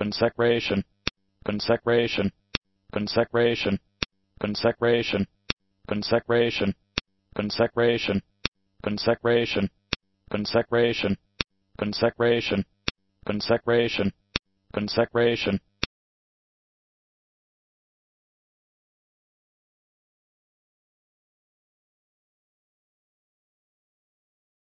consecration, consecration, consecration, consecration, consecration, consecration, consecration, consecration, consecration, consecration, consecration,